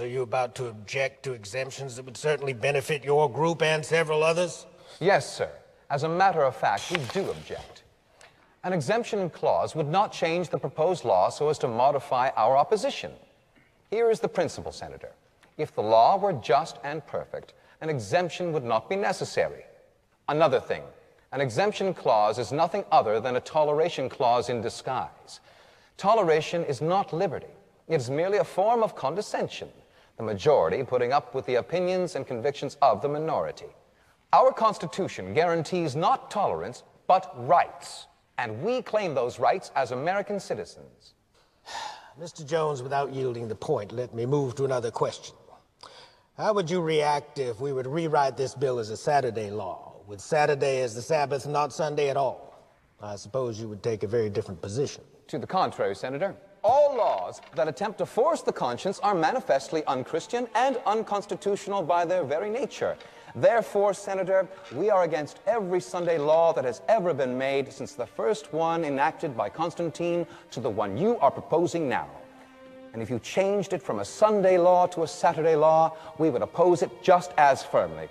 Are you about to object to exemptions that would certainly benefit your group and several others? Yes, sir. As a matter of fact, we do object. An exemption clause would not change the proposed law so as to modify our opposition. Here is the principle, Senator. If the law were just and perfect, an exemption would not be necessary. Another thing, an exemption clause is nothing other than a toleration clause in disguise. Toleration is not liberty. It is merely a form of condescension, the majority putting up with the opinions and convictions of the minority. Our Constitution guarantees not tolerance, but rights, and we claim those rights as American citizens. Mr. Jones, without yielding the point, let me move to another question. How would you react if we were to rewrite this bill as a Saturday law, with Saturday as the Sabbath, not Sunday at all? I suppose you would take a very different position. To the contrary, Senator. All laws that attempt to force the conscience are manifestly unchristian and unconstitutional by their very nature. Therefore, Senator, we are against every Sunday law that has ever been made since the first one enacted by Constantine to the one you are proposing now. And if you changed it from a Sunday law to a Saturday law, we would oppose it just as firmly.